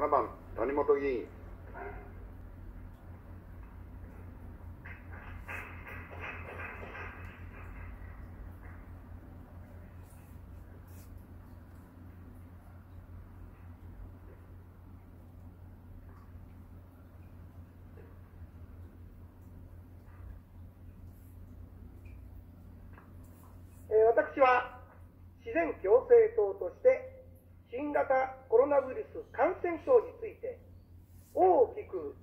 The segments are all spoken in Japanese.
7番谷本議員私は自然共生党として新型コロナウイルス感染症について大きく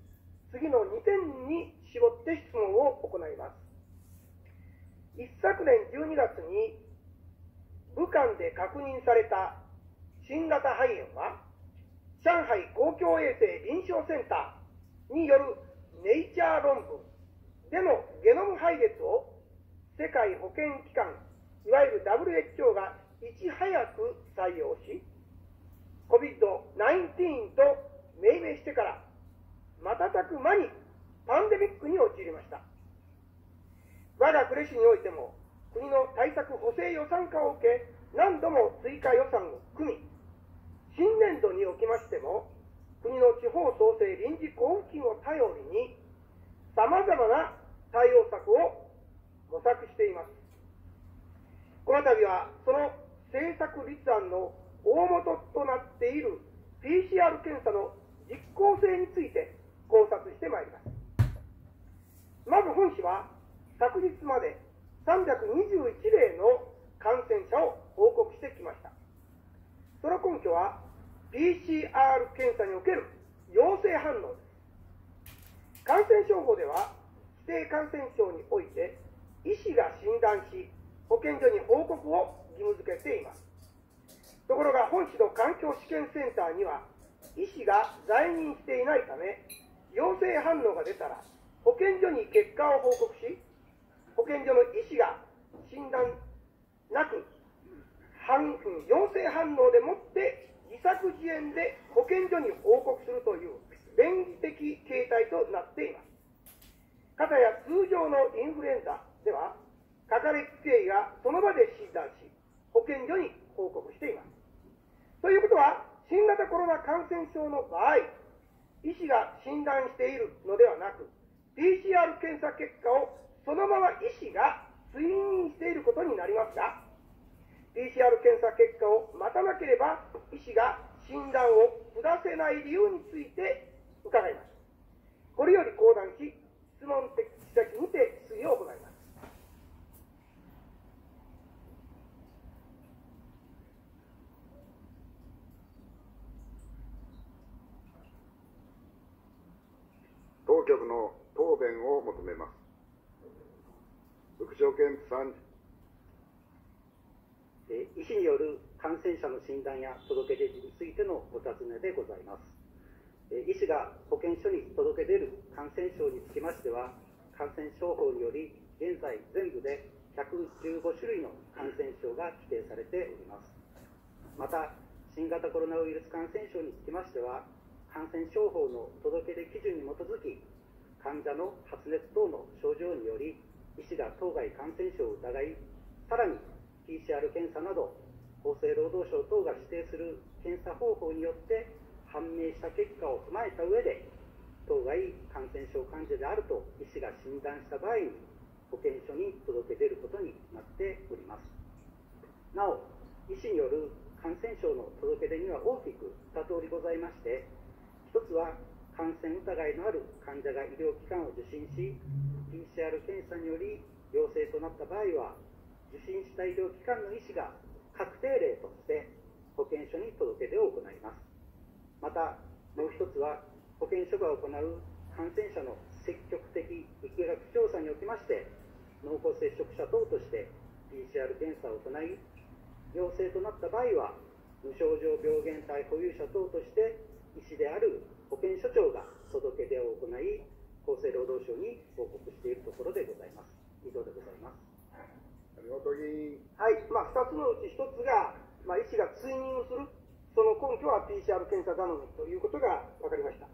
次の2点に絞って質問を行います一昨年12月に武漢で確認された新型肺炎は上海公共衛生臨床センターによるネイチャー論文でのゲノム配列を世界保健機関いわゆる WHO がいち早く採用し、COVID-19 と命名してから、瞬く間にパンデミックに陥りました。我が呉市においても、国の対策補正予算化を受け、何度も追加予算を組み、新年度におきましても、国の地方創生臨時交付金を頼りに、様々な対応策を模索しています。この度はその政策立案の大元となっている PCR 検査の実効性について考察してまいります。まず本市は昨日まで321例の感染者を報告してきました。その根拠は PCR 検査における陽性反応です。感染症法では指定感染症において医師が診断し保健所に報告を義務付けています。ところが本市の環境試験センターには医師が在任していないため陽性反応が出たら保健所に結果を報告し保健所の医師が診断なく反陽性反応でもって自作自演で保健所に報告するという便宜的形態となっています。かたや通常のインフルエンザではかかりつけ医がその場で診断し、保健所に報告しています。ということは、新型コロナ感染症の場合、医師が診断しているのではなく、PCR 検査結果をそのまま医師が推認していることになりますが、PCR 検査結果を待たなければ、医師が診断を下せない理由について伺います。これより講談し、質問的先にて質疑を行います。当局の答弁を求めます。医師による感染者の診断や届け出についてのお尋ねでございます。医師が保健所に届け出る感染症につきましては、感染症法により現在全部で115種類の感染症が規定されております。また、新型コロナウイルス感染症につきましては、感染症法の届け出基準に基づき、患者の発熱等の症状により、感染症を疑い、さらに PCR 検査など、厚生労働省等が指定する検査方法によって判明した結果を踏まえた上で、当該感染症患者であると医師が診断した場合に、保健所に届け出ることになっております。なお、医師による感染症の届け出には大きく2通りございまして、一つは感染疑いのある患者が医療機関を受診し、PCR 検査により陽性となった場合は、受診した医療機関の医師が確定例として保健所に届け出を行います。また、もう一つは保健所が行う感染者の積極的疫学調査におきまして、濃厚接触者等として PCR 検査を行い、陽性となった場合は、無症状病原体保有者等として医師である保健所長が届け出を行い、厚生労働省に報告しているところでございます。以上でございます。はい、まあ、2つのうち1つが、まあ、医師が追認をする、その根拠は PCR 検査頼みということが分かりました。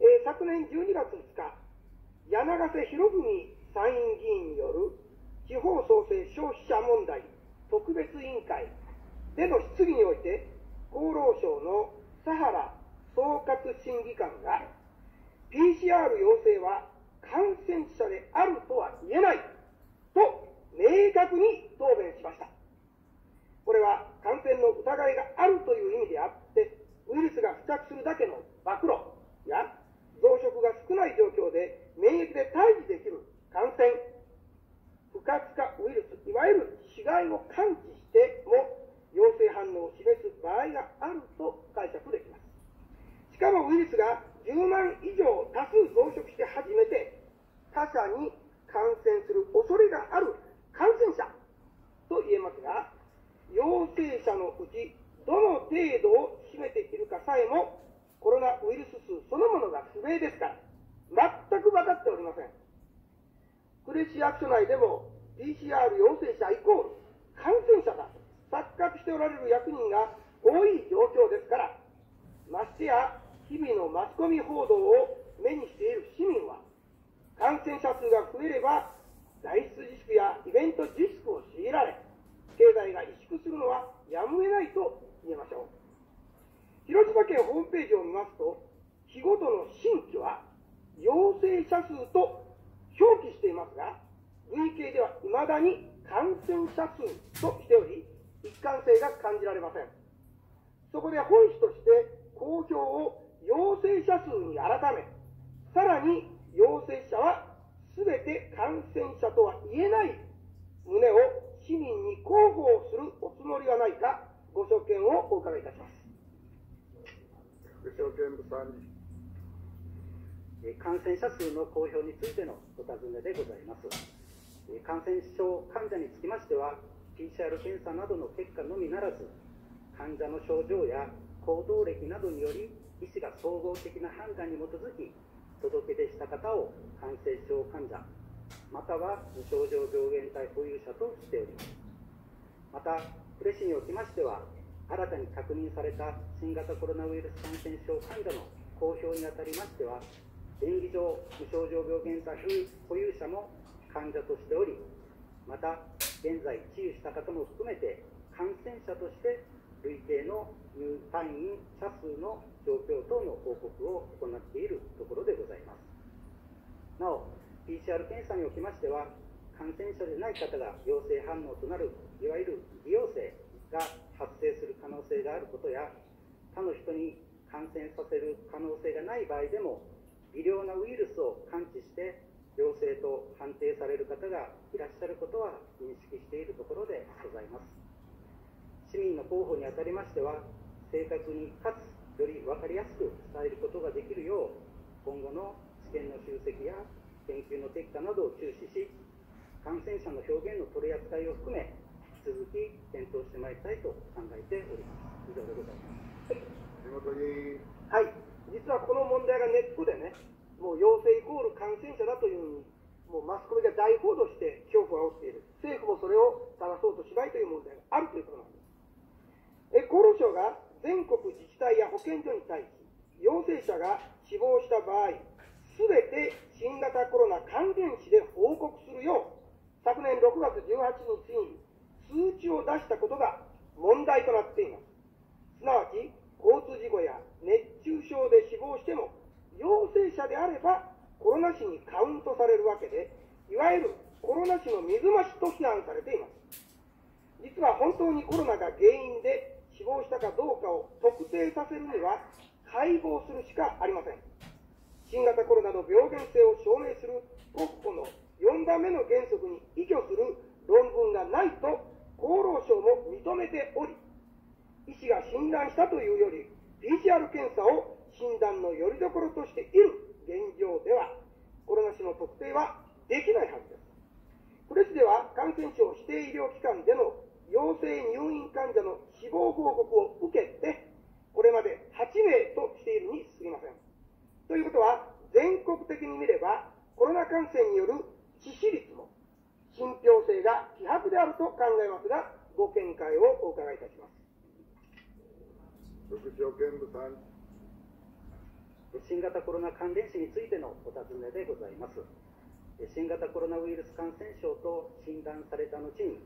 えー昨年12月5日、柳瀬博文参院議員による地方創生消費者問題特別委員会での質疑において、厚労省の佐原総括審議官が PCR 陽性は感染者であるとは言えないと明確に答弁しました。これは感染の疑いがあるという意味であって、ウイルスが付着するだけの暴露や増殖が少ない状況で免疫で退治できる感染、不活化ウイルス、いわゆる死骸を感知しても陽性反応を示す場合があると解釈できます。しかもウイルスが10万以上多数増殖して初めて他者に感染する恐れがある感染者と言えますが、陽性者のうちどの程度を占めているかさえもコロナウイルス数そのものが不明ですから、全く分かっておりません。呉市役所内でも PCR 陽性者イコール感染者だ錯覚しておられる役人が多い状況ですから、ましてや日々のマスコミ報道を目にしている市民は、感染者数が増えれば、外出自粛やイベント自粛を強いられ、経済が萎縮するのはやむを得ないと言えましょう。広島県ホームページを見ますと、日ごとの新規は陽性者数と表記していますが、累計では未だに感染者数としており、一貫性が感じられません。そこで本市として公表を陽性者数に改め、さらに陽性者は全て感染者とは言えない旨を市民に広報するおつもりはないか、ご所見をお伺いいたします。福証券部参事。感染者数の公表についてのお尋ねでございます。感染症患者につきましては、PCR 検査などの結果のみならず、患者の症状や行動歴などにより、医師が総合的な判断に基づき、届け出した方を感染症患者、または無症状病原体保有者としております。また、呉市におきましては、新たに確認された新型コロナウイルス感染症患者の公表にあたりましては、便宜上無症状病原体保有者も患者としており、また現在治癒した方も含めて感染者として累計の入退院者数の状況等の報告を行っているところでございます。なお PCR 検査におきましては感染者でない方が陽性反応となるいわゆる偽陽性が発生する可能性があることや他の人に感染させる可能性がない場合でも微量なウイルスを感知して陽性と判定される方がいらっしゃることは認識しているところでございます。市民の候補にあたりましては正確にかつより分かりやすく伝えることができるよう今後の試験の集積や研究の結果などを注視し感染者の表現の取り扱いを含め引き続き検討してまいりたいと考えております以上でございますはい実はこの問題がネットでねもう陽性イコール感染者だというふうに、もうマスコミが大報道して恐怖を煽っている。政府もそれを正そうとしないという問題があるということなんです。え厚労省が全国自治体や保健所に対し、陽性者が死亡した場合、すべて新型コロナ関連死で報告するよう、昨年6月18日に通知を出したことが問題となっています。すなわち、交通事故や熱中症で死亡しても陽性者であればコロナ死にカウントされるわけで、いわゆるコロナ死の水増しと批判されています。実は本当にコロナが原因で死亡したかどうかを特定させるには解剖するしかありません。新型コロナの病原性を証明する国庫の4番目の原則に依拠する論文がないと厚労省も認めており、医師が診断したというより、PCR 検査を診断のよりどころとしている現状では、コロナ死の特定はできないはずです。呉市では感染症指定医療機関での陽性入院患者の死亡報告を受けて、これまで8名としているに過ぎません。ということは、全国的に見れば、コロナ感染による致死率も、信憑性が希薄であると考えますが、ご見解をお伺いいたします。副長見部さん。新型コロナ関連死についてのお尋ねでございます。新型コロナウイルス感染症と診断された後に、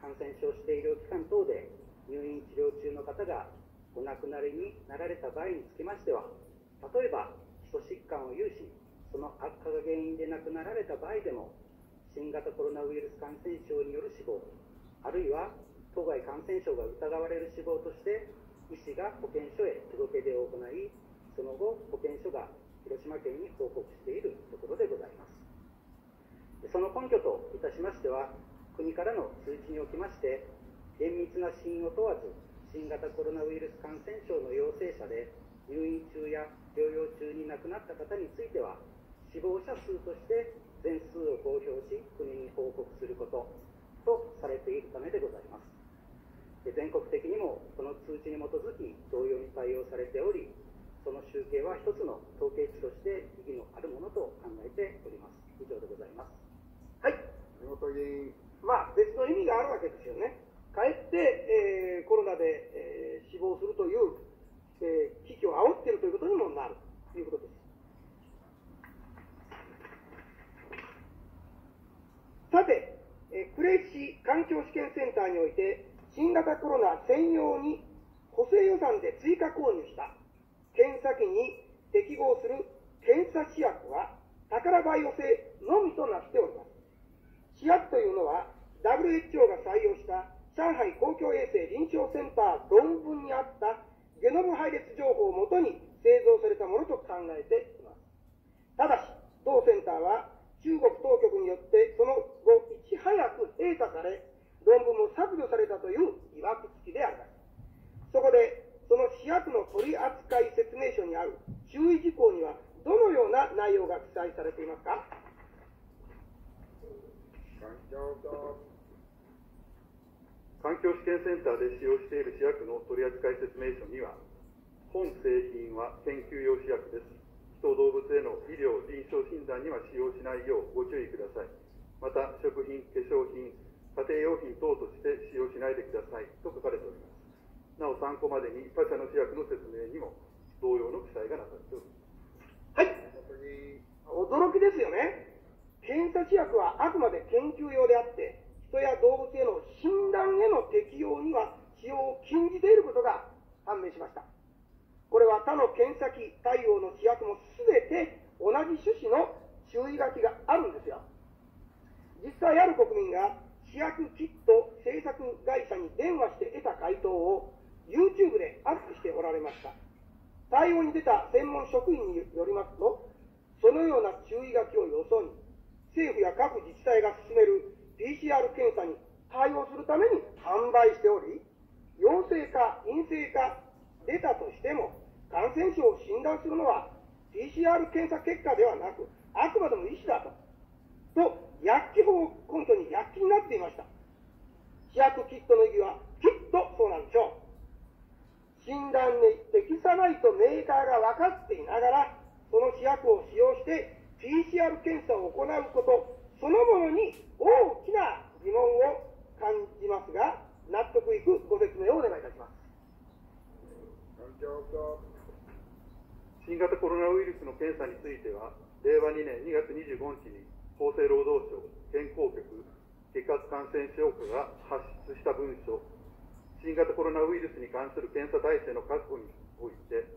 感染症指定医療機関等で入院治療中の方がお亡くなりになられた場合につきましては、例えば基礎疾患を有し、その悪化が原因で亡くなられた場合でも、新型コロナウイルス感染症による死亡、あるいは当該感染症が疑われる死亡として、医師が保健所へ届け出を行い、その後、保健所が広島県に報告しているところでございます。その根拠といたしましては、国からの通知におきまして、厳密な死因を問わず、新型コロナウイルス感染症の陽性者で入院中や療養中に亡くなった方については、死亡者数として全数を公表し、国に報告することとされているためでございます。全国的にもこの通知に基づき同様に対応されており、その集計は一つの統計値として意義のあるものと考えております。以上でございます。はい。まあ、別の意味があるわけですよね。かえって、えー、コロナで、えー、死亡するという、えー、危機を煽っているということにもなるということです。さて、えー、呉市環境試験センターにおいて、新型コロナ専用に補正予算で追加購入した検査機に適合する検査試薬は宝バイオ製のみとなっております。試薬というのは WHO が採用した上海公共衛生臨床センター論文にあったゲノム配列情報をもとに製造されたものと考えています。ただし、同センターは中国当局によってその後いち早く閉鎖され、論文も削除されたといういわくつきであります。そこで、その試薬の取扱説明書にある注意事項には、どのような内容が記載されていますか？環境試験センターで使用している試薬の取扱説明書には、本製品は研究用試薬です。人動物への医療、臨床診断には使用しないようご注意ください。また、食品、化粧品、家庭用品等として使用しないでくださいと書かれております。なお参考までに他社の試薬の説明にも同様の記載がなされております。はい。驚きですよね。検査試薬はあくまで研究用であって、人や動物への診断への適用には使用を禁じていることが判明しました。これは他の検査機対応の試薬も全て同じ趣旨の注意書きがあるんですよ。実際ある国民が試薬キット製作会社に電話して得た回答を YouTube でアップしておられました。対応に出た専門職員によりますと、そのような注意書きをよそに、政府や各自治体が進める PCR 検査に対応するために販売しており、陽性か陰性か出たとしても、感染症を診断するのは PCR 検査結果ではなく、あくまでも医師だと。と薬機法根拠に薬機になっていました。試薬キットの意義はきっとそうなんでしょう。診断に適さないとメーカーが分かっていながら、その試薬を使用して PCR 検査を行うことそのものに大きな疑問を感じますが、納得いくご説明をお願いいたします。新型コロナウイルスの検査については、令和2年2月25日に厚生労働省健康局血圧感染症科が発出した文書新型コロナウイルスに関する検査体制の確保において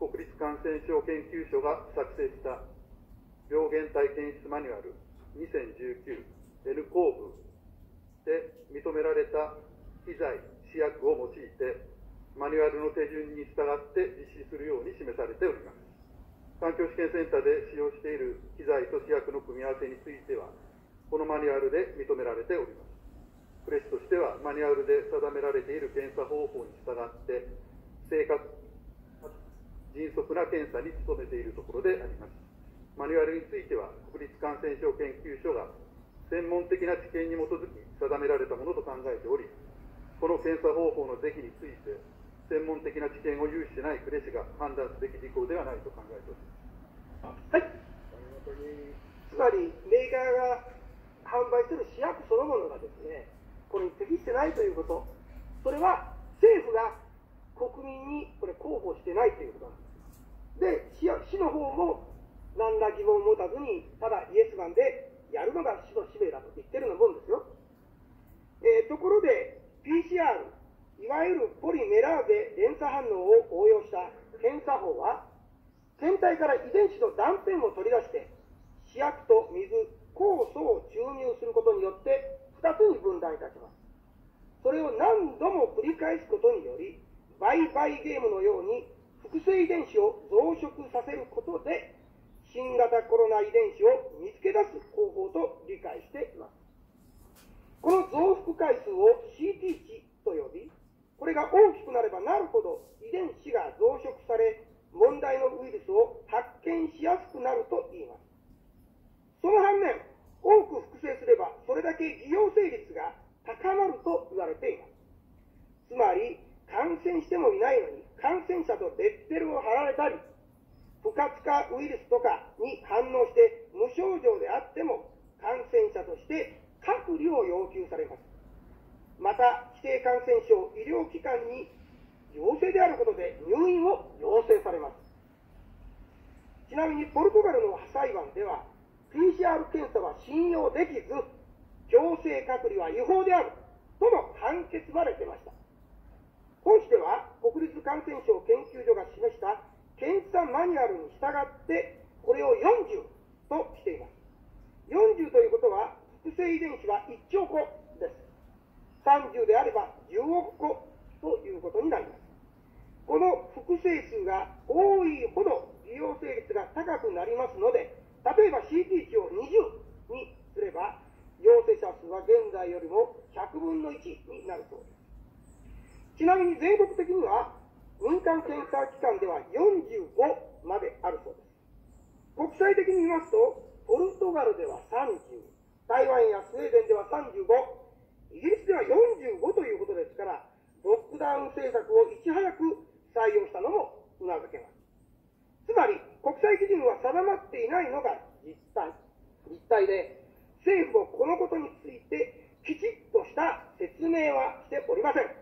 国立感染症研究所が作成した病原体検出マニュアル 2019N 公部で認められた機材試薬を用いてマニュアルの手順に従って実施するように示されております環境試験センターで使用している機材と試薬の組み合わせについては、このマニュアルで認められております。プレスとしては、マニュアルで定められている検査方法に従って、正確、迅速な検査に努めているところであります。マニュアルについては、国立感染症研究所が専門的な知見に基づき定められたものと考えており、この検査方法の是非について、専門的な知見を有してない呉市が判断すべき事項ではないと考えております。はい。つまり、メーカーが販売する試薬そのものがですね、これに適してないということ、それは政府が国民にこれ広報してないということなんです。で、市の方も何ら疑問を持たずに、ただイエスマンでやるのが市の使命だと言ってるようなもんですよ。えー、ところで、PCR、いわゆるポリメラーゼ連鎖反応を応用した検査法は、検体から遺伝子の断片を取り出して、試薬と水、酵素を注入することによって2つに分断いたします。それを何度も繰り返すことにより、売買ゲームのように複製遺伝子を増殖させることで、新型コロナ遺伝子を見つけ出す方法と理解しています。この増幅回数を CT 値と呼び、これが大きくなればなるほど遺伝子が増殖され、問題のウイルスを発見しやすくなると言います。その反面、多く複製すれば、それだけ偽陽性率が高まると言われています。つまり、感染してもいないのに、感染者とレッテルを貼られたり、不活化ウイルスとかに反応して無症状であっても、感染者として隔離を要求されます。また、指定感染症医療機関に陽性であることで入院を要請されます。ちなみに、ポルトガルの裁判では、PCR 検査は信用できず、強制隔離は違法であるとの判決まで出ました。本紙では、国立感染症研究所が示した検査マニュアルに従って、これを40としています。40ということは、複製遺伝子は1兆個です。30であれば10億個ということになります。この複製数が多いほど利用性率が高くなりますので、例えば CT 値を20にすれば、陽性者数は現在よりも100分の1になるそうです。ちなみに全国的には、民間検査機関では45まであるそうです。国際的に見ますと、ポルトガルでは30、台湾やスウェーデンでは35、イギリスでは45ということですから、ロックダウン政策をいち早く採用したのもうなずけます。つまり、国際基準は定まっていないのが実態。実態で、政府もこのことについてきちっとした説明はしておりません。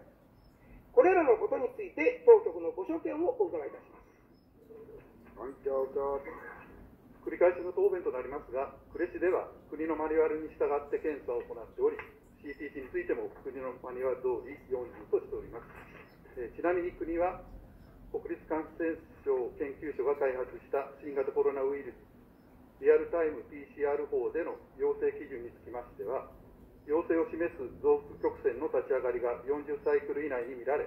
これらのことについて、当局のご所見をお伺いいたします。繰り返しの答弁となりますが、呉市では国のマニュアルに従って検査を行っており、CTT についても国のマニュアル通り40としております。えちなみに国は国立感染症研究所が開発した新型コロナウイルスリアルタイム PCR 法での陽性基準につきましては陽性を示す増幅曲線の立ち上がりが40サイクル以内に見られ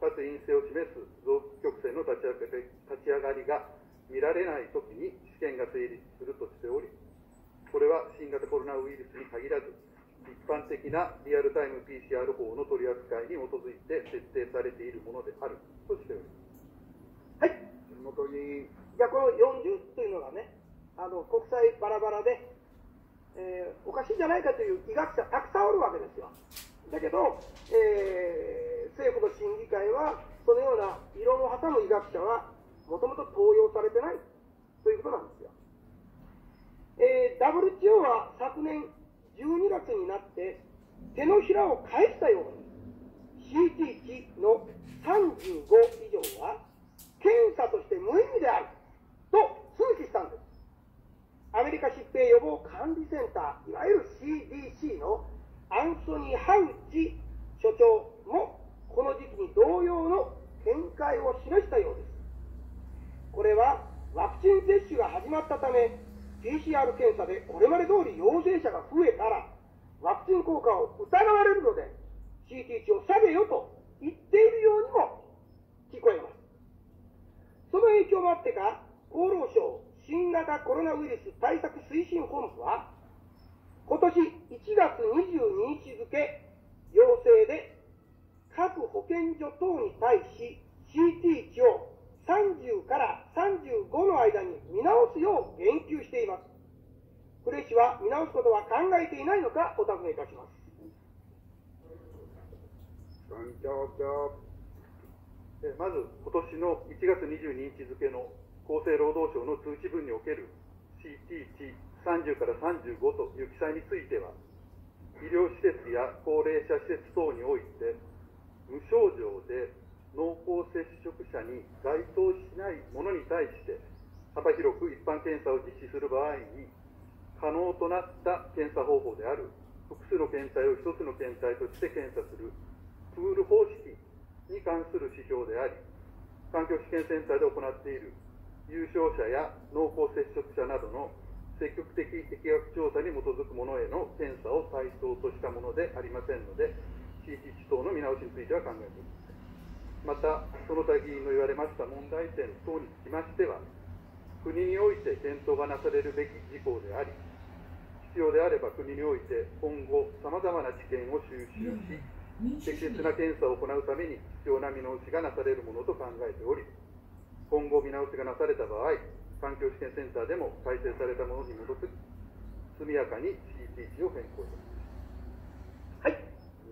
かつ陰性を示す増幅曲線の立ち上がりが見られないときに試験が成立するとしておりこれは新型コロナウイルスに限らず一般的なリアルタイム PCR 法の取り扱いに基づいて設定されているものであるとしております。はい。元に。じゃあ、この40というのがね、あの、国際バラバラで、えー、おかしいじゃないかという医学者たくさんおるわけですよ。だけど、えー、政府の審議会は、そのような色の挟む医学者は、もともと登用されてないということなんですよ。えー、WTO は昨年12月になって、手のひらを返したように、CT 値の35以上は、検査として無意味であると通知したんです。アメリカ疾病予防管理センター、いわゆる CDC のアンソニー・ハウチ所長もこの時期に同様の見解を示したようです。これはワクチン接種が始まったため、PCR 検査でこれまで通り陽性者が増えたら、ワクチン効果を疑われるので、CT 値を下げよと言っているようにも聞こえます。その影響もあってか、厚労省新型コロナウイルス対策推進本部は、今年1月22日付、要請で各保健所等に対し CT 値を30から35の間に見直すよう言及しています。呉市は見直すことは考えていないのかお尋ねいたします。まず今年の1月22日付の厚生労働省の通知文における CT 値30から35という記載については医療施設や高齢者施設等において無症状で濃厚接触者に該当しないものに対して幅広く一般検査を実施する場合に可能となった検査方法である複数の検体を一つの検体として検査するプール方式に関する指標であり、環境試験センターで行っている優勝者や濃厚接触者などの積極的疫学調査に基づくものへの検査を対象としたものでありませんので、CT 値等の見直しについては考えております。また、その他議員の言われました問題点等につきましては、国において検討がなされるべき事項であり、必要であれば国において今後、さまざまな知見を収集し、適切な検査を行うために必要な見直しがなされるものと考えており、今後見直しがなされた場合、環境試験センターでも改正されたものに基づき、速やかに CT 値を変更します。はい。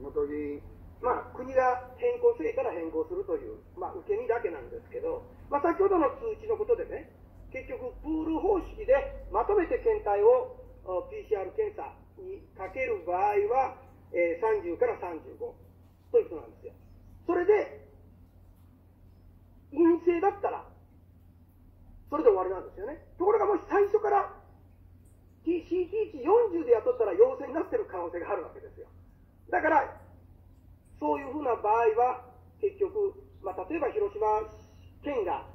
元議員、まあ、国が変更すれたら変更するという、まあ、受け身だけなんですけど、まあ、先ほどの通知のことでね、結局、プール方式でまとめて検体を PCR 検査にかける場合は、えー30から35ということなんですよ。それで、陰性だったら、それで終わりなんですよね。ところがもし最初から T- CT 値40で雇ったら陽性になってる可能性があるわけですよ。だから、そういうふうな場合は、結局、まあ、例えば広島県が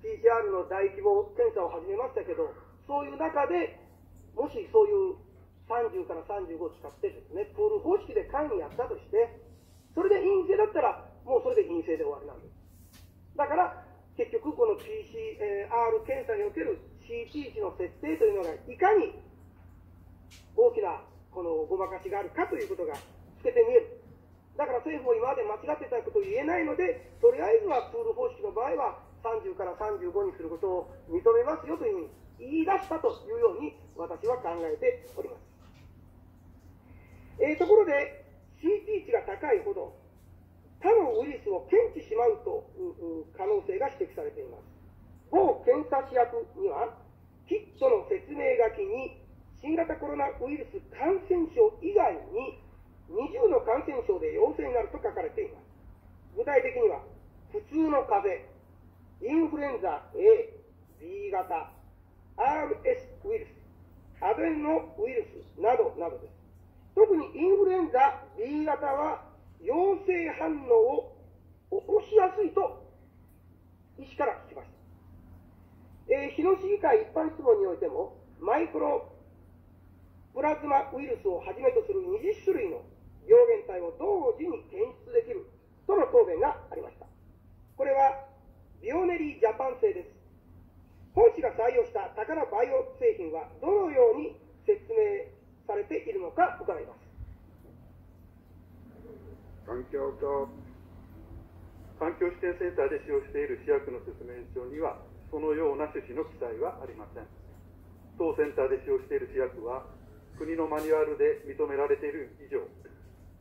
PCR の大規模検査を始めましたけど、そういう中で、もしそういう30から35を使ってですね、プール方式で会議やったとして、それで陰性だったら、もうそれで陰性で終わりなんです。だから、結局この PCR 検査における CT 値の設定というのが、いかに大きなこのごまかしがあるかということが透けて見える。だから政府も今まで間違ってたことを言えないので、とりあえずはプール方式の場合は30から35にすることを認めますよというふうに言い出したというように私は考えております。えーところで CT 値が高いほど他のウイルスを検知しまうと可能性が指摘されています。某検査試薬には、キットの説明書きに新型コロナウイルス感染症以外に20の感染症で陽性になると書かれています。具体的には、普通の風邪、インフルエンザ A、B 型、RS ウイルス、アデノウイルスなどなどです。特にインフルエンザ B 型は陽性反応を起こしやすいと医師から聞きました。えー日野市議会一般質問においても、マイクロプラズマウイルスをはじめとする20種類の病原体を同時に検出できるとの答弁がありました。これはビオネリージャパン製です。本市が採用した宝バイオ製品はどのように説明されているのか伺います。環境と環境試験センターで使用している試薬の説明書には、そのような趣旨の記載はありません。当センターで使用している試薬は、国のマニュアルで認められている以上、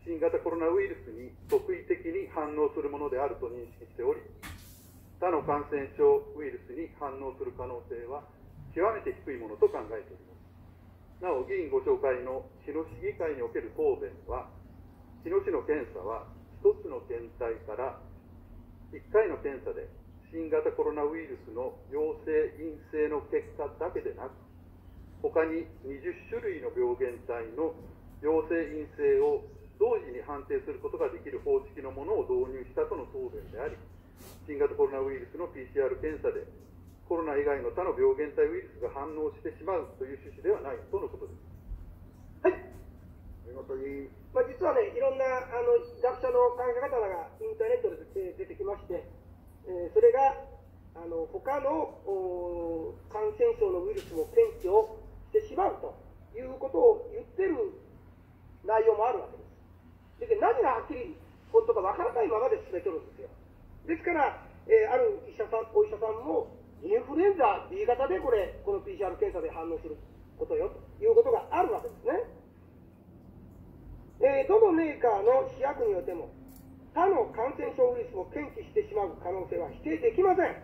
新型コロナウイルスに特異的に反応するものであると認識しており、他の感染症ウイルスに反応する可能性は極めて低いものと考えております。なお、議員ご紹介の日野市議会における答弁は、日野市の検査は1つの検体から1回の検査で新型コロナウイルスの陽性、陰性の結果だけでなく、他に20種類の病原体の陽性、陰性を同時に判定することができる方式のものを導入したとの答弁であり、新型コロナウイルスの PCR 検査でコロナ以外の他の病原体ウイルスが反応してしまうという趣旨ではないとのことです。はい。地元議員、まあ、実はね、いろんなあの学者の考え方がインターネットで出てきまして、えーそれがあの他の感染症のウイルスも検知をしてしまうということを言ってる内容もあるわけです。で何がはっきり本当かわからないままで進めてるんですよ。ですから、えーある医者さん、お医者さんも、インフルエンザ B 型でこれ、この PCR 検査で反応することよということがあるわけですね。えーどのメーカーの試薬によっても他の感染症ウイルスも検知してしまう可能性は否定できません。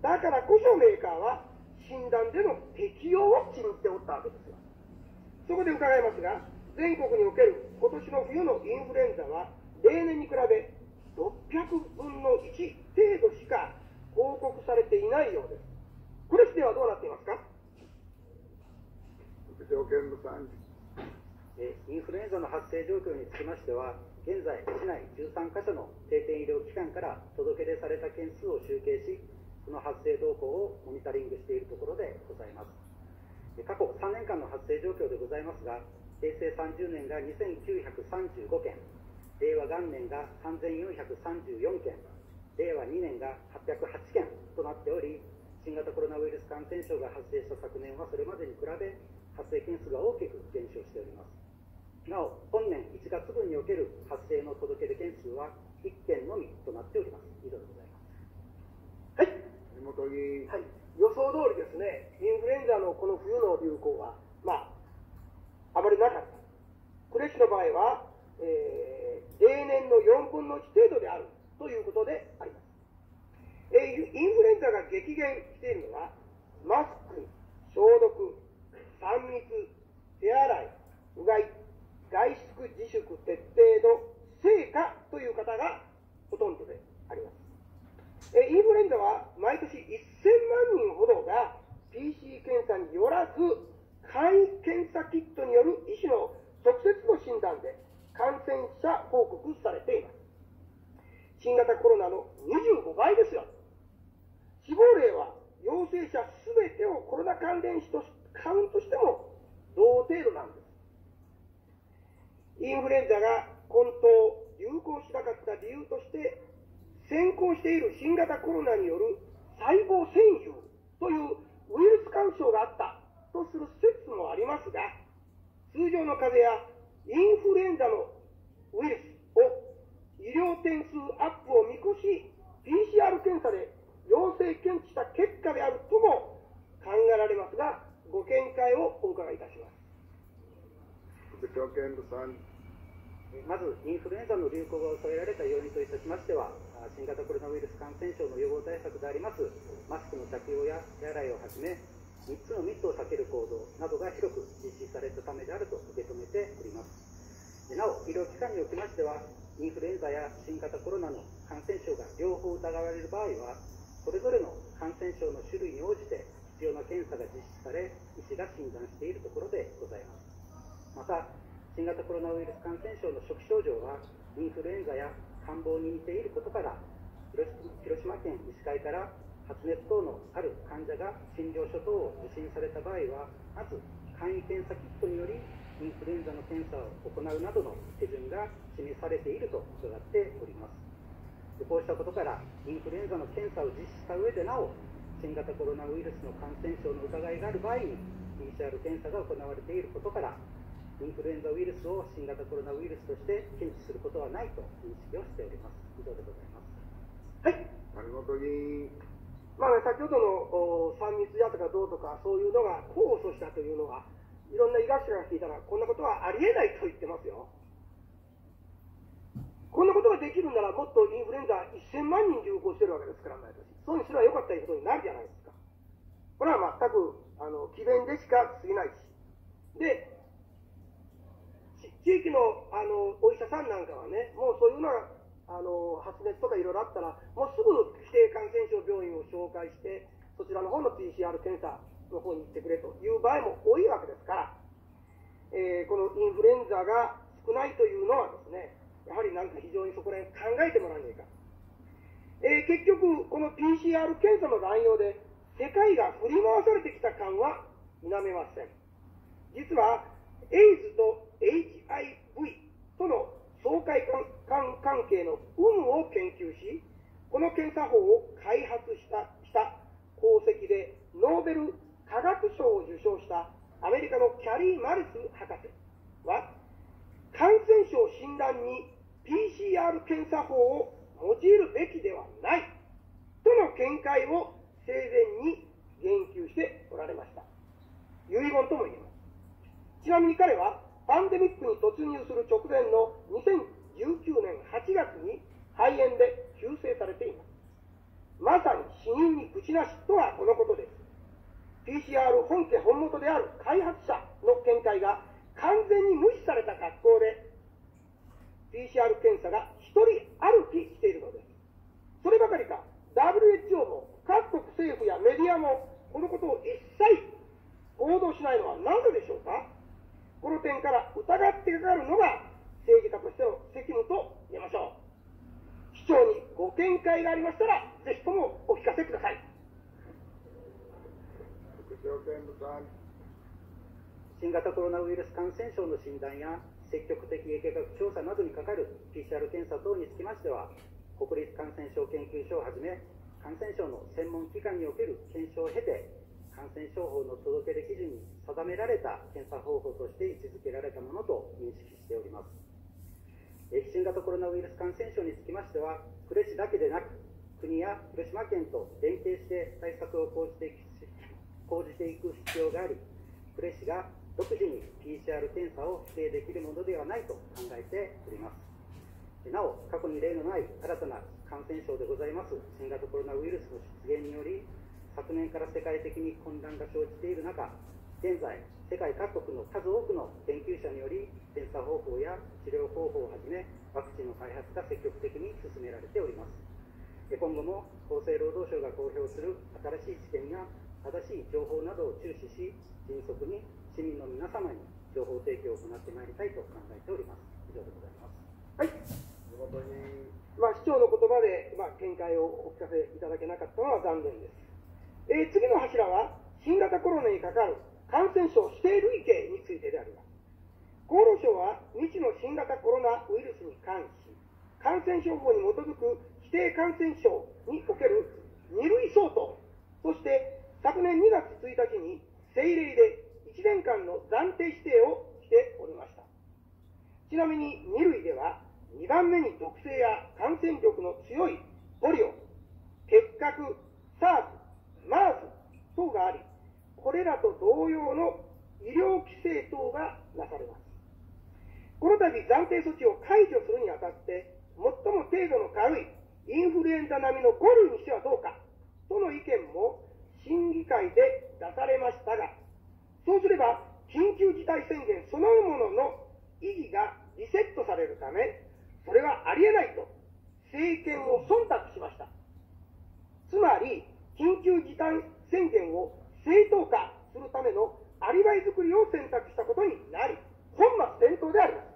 だからこそメーカーは診断での適用を決めておったわけですよ。そこで伺いますが全国における今年の冬のインフルエンザは例年に比べ600分の1程度しか報告されていないようです。これ市ではどうなっていますか、インフルエンザの発生状況につきましては、現在、市内13カ所の定点医療機関から届け出された件数を集計し、その発生動向をモニタリングしているところでございます。過去3年間の発生状況でございますが、平成30年が2935件、令和元年が3434件、令和2年が808件となっており、新型コロナウイルス感染症が発生した昨年はそれまでに比べ発生件数が大きく減少しております。なお、本年1月分における発生の届け出件数は1件のみとなっております。以上でございます。はい。本議員。はい。予想通りですね、インフルエンザのこの冬の流行は、まあ、あまりなかった。呉市の場合は、えー、例年の4分の1程度であるということであります。えー、インフルエンザが激減しているのは、マスク、消毒、3密、手洗い、うがい、外出自粛徹底の成果という方がほとんどであります。えインフルエンザは毎年1000万人ほどが PC 検査によらず簡易検査キットによる医師の直接の診断で感染者報告されています。新型コロナの25倍ですよ。死亡例は陽性者全てをコロナ関連死とカウントしても同程度なんです。インフルエンザが混沌、流行しなかった理由として、先行している新型コロナによる細胞占有というウイルス干渉があったとする説もありますが、通常の風邪やインフルエンザのウイルスを医療点数アップを見越し、PCR 検査で陽性検知した結果であるとも考えられますが、ご見解をお伺いいたします。副長検部さんまず、インフルエンザの流行が抑えられた要因といたしましては、新型コロナウイルス感染症の予防対策であります、マスクの着用や手洗いをはじめ、3つの密を避ける行動などが広く実施されたためであると受け止めております。なお、医療機関におきましては、インフルエンザや新型コロナの感染症が両方疑われる場合は、それぞれの感染症の種類に応じて必要な検査が実施され、医師が診断しているところでございます。また、新型コロナウイルス感染症の初期症状はインフルエンザや感冒に似ていることから広島県医師会から発熱等のある患者が診療所等を受診された場合はまず簡易検査キットによりインフルエンザの検査を行うなどの手順が示されていると伺っております。こうしたことからインフルエンザの検査を実施した上でなお新型コロナウイルスの感染症の疑いがある場合に PCR 検査が行われていることからインフルエンザウイルスを新型コロナウイルスとして検知することはないと認識をしております。以上でございます。はい。谷本議員。まあ、ね、先ほどの3密やとかどうとか、そういうのが功を奏したというのは、いろんな医学者が聞いたら、こんなことはありえないと言ってますよ。こんなことができるなら、もっとインフルエンザ1000万人流行してるわけですから、毎年。そうにすればよかったいうことになるじゃないですか。これは全く、あの、詭弁でしか過ぎないし。で、地域のあのお医者さんなんかはね、もうそういうのがあの発熱とかいろいろあったら、もうすぐ指定感染症病院を紹介して、そちらの方の PCR 検査の方に行ってくれという場合も多いわけですから、えー、このインフルエンザが少ないというのはですね、やはりなんか非常にそこら辺考えてもらわないか。えー、結局、この PCR 検査の乱用で、世界が振り回されてきた感は否めません。実は、エイズと HIV との相関関係の有無を研究し、この検査法を開発したした功績でノーベル化学賞を受賞したアメリカのキャリー・マリス博士は、感染症診断に PCR 検査法を用いるべきではないとの見解を生前に言及しておられました。遺言とも言えます。ちなみに彼はパンデミックに突入する直前の2019年8月に肺炎で急逝されています。まさに死人に口なしとはこのことです。PCR 本家本元である開発者の見解が完全に無視された格好で PCR 検査が一人歩きしているのです。そればかりか WHO も各国政府やメディアもこのことを一切報道しないのはなぜでしょうか？この点から疑ってかかるのが政治家としての責務と言えましょう。市長にご見解がありましたら、ぜひともお聞かせください。副長検部さん。新型コロナウイルス感染症の診断や積極的疫学調査などにかかる PCR 検査等につきましては、国立感染症研究所をはじめ、感染症の専門機関における検証を経て、感染症法の届け出基準に定められた検査方法として位置づけられたものと認識しております。新型コロナウイルス感染症につきましては、呉市だけでなく、国や広島県と連携して対策を講じていく講じていく必要があり、呉市が独自に PCR 検査を指定できるものではないと考えております。なお、過去に例のない新たな感染症でございます新型コロナウイルスの出現により、昨年から世界的に混乱が生じている中、現在、世界各国の数多くの研究者により、検査方法や治療方法をはじめ、ワクチンの開発が積極的に進められております。今後も厚生労働省が公表する新しい知見や正しい情報などを注視し、迅速に市民の皆様に情報提供を行ってまいりたいと考えております。以上でございます。はい。まあ、市長の言葉で、まあ、見解をお聞かせいただけなかったのは残念です。えー、次の柱は、新型コロナにかかる感染症指定類型についてであります。厚労省は未知の新型コロナウイルスに関し、感染症法に基づく指定感染症における2類相当、そして昨年2月1日に政令で1年間の暫定指定をしておりました。ちなみに2類では、2番目に毒性や感染力の強いポリオ、結核、SARS、MERS 等があり、これらと同様の医療規制等がなされます。この度暫定措置を解除するにあたって、最も程度の軽いインフルエンザ並みの5類にしてはどうか、との意見も審議会で出されましたが、そうすれば緊急事態宣言そのものの意義がリセットされるため、それはありえないと政権を忖度しました。つまり、緊急事態宣言を正当化するためのアリバイ作りを選択したことになり、本末転倒であります。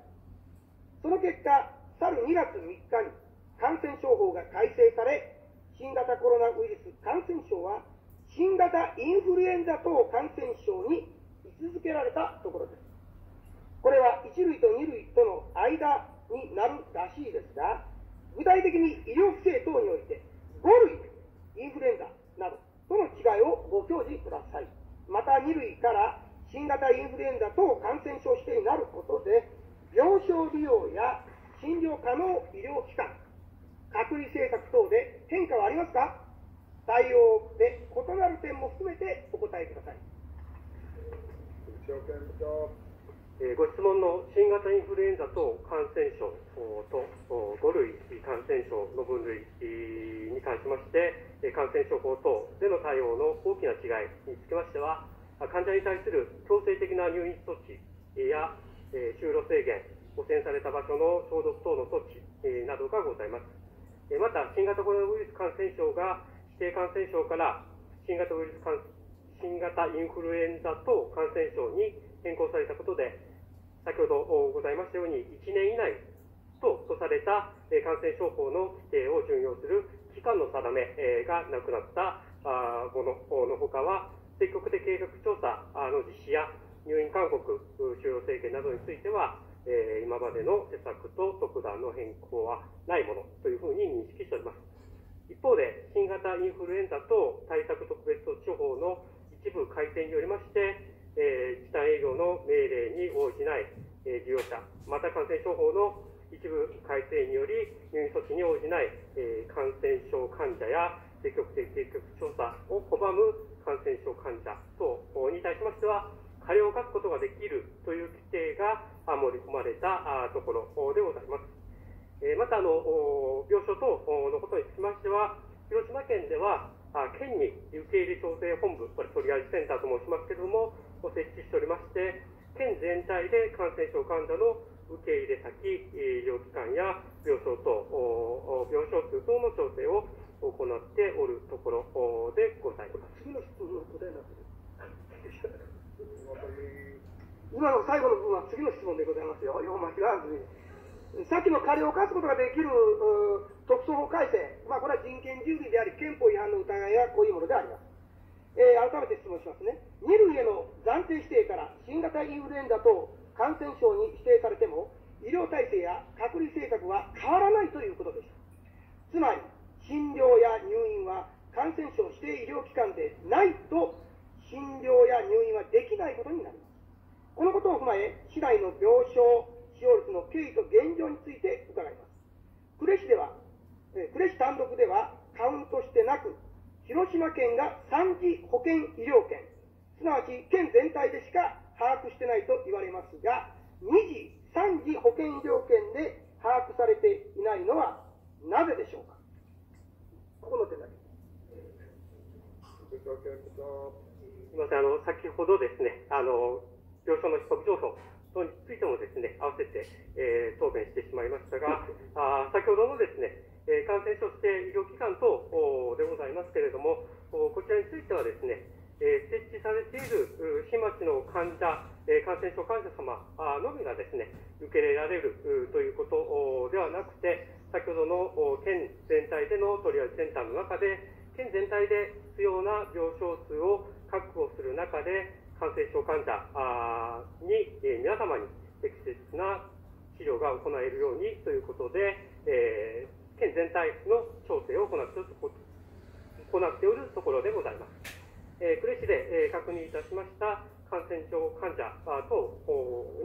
その結果、去る2月3日に感染症法が改正され、新型コロナウイルス感染症は新型インフルエンザ等感染症に位置づけられたところです。これは1類と2類との間になるらしいですが、具体的に医療規制等において5類インフルエンザなどとの違いをご教示ください。また2類から新型インフルエンザ等感染症指定になることで、病床利用や診療可能医療機関、隔離政策等で変化はありますか？対応で異なる点も含めてお答えください。ご質問の新型インフルエンザ等感染症と5類感染症の分類に関しまして、感染症法等での対応の大きな違いにつきましては、患者に対する強制的な入院措置や、えー、就労制限、汚染された場所の消毒等の措置、えー、などがございます。えー、また、新型コロナウイルス感染症が指定感染症から新型ウイルス感新型インフルエンザ等感染症に変更されたことで、先ほどございましたように、1年以内ととされた感染症法の規定を準用する期間の定めがなくなったもののほかは、積極的計画調査の実施や入院勧告、就労制限などについてはえ、今までの施策と特段の変更はないものというふうに認識しております。一方で、新型インフルエンザ等対策特別措置法の一部改正によりまして、えー、時短営業の命令に応じない、えー、事業者、また感染症法の一部改正により入院措置に応じない、えー、感染症患者や積極的積極調査を拒む感染症患者等に対しましては、過料を課すことができるという規定が盛り込まれたところでございます。えまたあの、病床等のことにつきましては、広島県では、県に受け入れ調整本部、これトリアージセンターと申しますけれども、を設置しておりまして、県全体で感染症患者の受け入れ先、医療機関や病床等、病床数等の調整を行っておるところでございます。次の質問の答えな今の最後の部分は次の質問でござい。ますよ。よう間違わずに。さっきの過料を課すことができる。特措法改正、まあ、これは人権蹂躙であり、憲法違反の疑い。がこうい。うものであります。えー改めて質問しますね。2類への暫定指定から新型インフルエンザ等感染症に指定されても、医療体制や隔離政策は変わらない。ということでした。つまり、診療や入院は感染症指定医療機関でないと、診療や入院はできないことになります。このことを踏まえ、市内の病床使用率の経緯と現状について伺います。呉市では、え呉市単独ではカウントしてなく、広島県が3次保険医療圏、すなわち県全体でしか把握してないと言われますが、2次、3次保険医療圏で把握されていないのはなぜでしょうか。ここの点だけ。すみません、あの、先ほどですね、あの、病床の逼迫状況等についてもですね、合わせて、えー答弁してしまいましたが、あー先ほどのですね、えー感染症指定医療機関等おでございますけれども、おこちらについてはですね、えー設置されているう新町の患者、えー感染症患者様のみがですね、受け入れられるうということおではなくて、先ほどのお県全体での取り扱いセンターの中で、県全体で必要な病床数を確保する中で、感染症患者に、えー皆様に適切な治療が行えるようにということで、えー県全体の調整を行っているとこ行っておるところでございます。えー呉市で、えー確認いたしました感染症患者等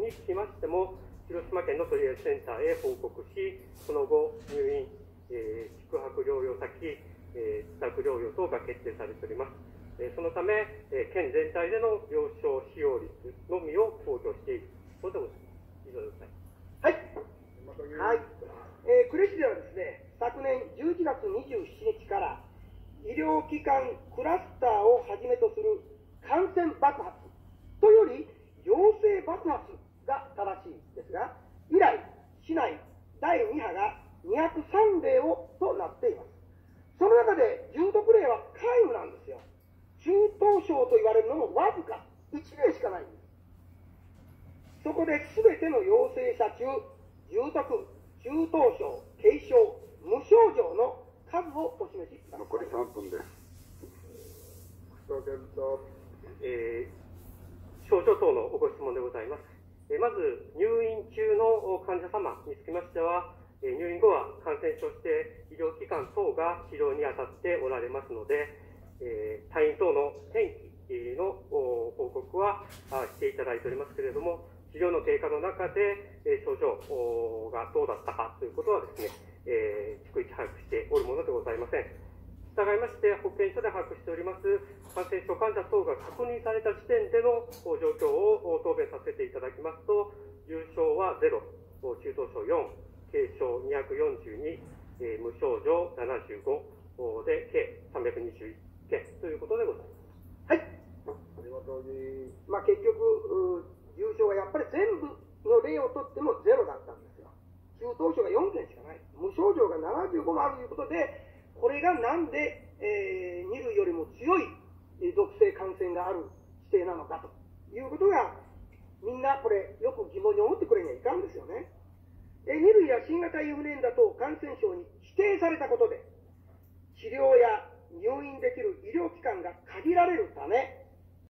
につきましても、広島県の取り扱いセンターへ報告し、その後、入院、えー宿泊療養先、えー自宅療養等が決定されております。えーそのため、えー県全体での病床使用率のみを公表しているところでございます。以上でございます。はい。はい。えー呉市ではですね、昨年11月27日から、医療機関クラスターをはじめとする感染爆発とより陽性爆発が正しいですが、以来、市内第2波が203例をとなっています。その中で重篤例は皆無なんですよ。中等症と言われるのもわずか1例しかないんです。そこで全ての陽性者中、重篤、中等症、軽症、無症状の数をお示しください。残り3分です。副長検討えー症状等のご質問でございます。えーまず、入院中の患者様につきましては、えー入院後は染症指定医療機関等が治療に当たっておられますので、えー退院等の転機の報告はあしていただいておりますけれども、治療の経過の中で、えー症状がどうだったかということはですね、えー逐一把握しておるものでございません。従いまして、保健所で把握しております感染症患者等が確認された時点での状況を答弁させていただきますと、重症は0、お中等症4、軽症242、えー無症状75で、計321件ということでございます。はい。橋本議員まあ、結局、重症がやっぱり全部の例をとってもゼロだったんですよ。中等症が4件しかない。無症状が75もあるということで、これがなんで、え2類よりも強いえー属性感染がある指定なのかということが、みんなこれよく疑問に思ってくれにはいかんですよね。え2類や新型インフルエンザ等感染症に指定されたことで、治療や入院できる医療機関が限られるため、